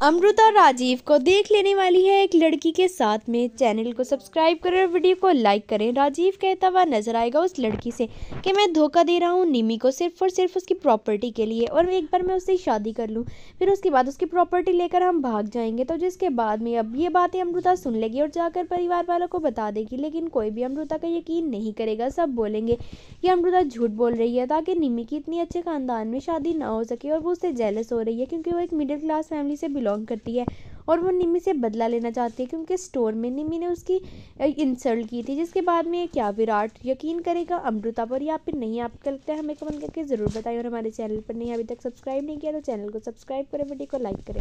अमृता राजीव को देख लेने वाली है एक लड़की के साथ में। चैनल को सब्सक्राइब करें और वीडियो को लाइक करें। राजीव कहता हुआ नज़र आएगा उस लड़की से कि मैं धोखा दे रहा हूँ निमी को सिर्फ़ और सिर्फ़ उसकी प्रॉपर्टी के लिए और एक बार मैं उससे शादी कर लूँ। फिर उसके बाद उसकी प्रॉपर्टी लेकर हम भाग जाएँगे। तो जिसके बाद में अब ये बातें अमृता सुन लेगी और जाकर परिवार वालों को बता देगी, लेकिन कोई भी अमृता का यकीन नहीं करेगा, सब बोलेंगे कि अमृता झूठ बोल रही है ताकि निमी की इतनी अच्छे खानदान में शादी ना हो सके और वो उससे जेलस हो रही है क्योंकि वो एक मिडिल क्लास फैमिली से बिलोंग बिलोंग करती है और वो निमी से बदला लेना चाहती है क्योंकि स्टोर में निमी ने उसकी इंसल्ट की थी, जिसके बाद में क्या विराट यकीन करेगा अमृता पर या फिर नहीं? आप लगता हैं हमें कमेंट करके ज़रूर बताएँ और हमारे चैनल पर नहीं, अभी तक सब्सक्राइब नहीं किया तो चैनल को सब्सक्राइब करें, वीडियो को लाइक करें।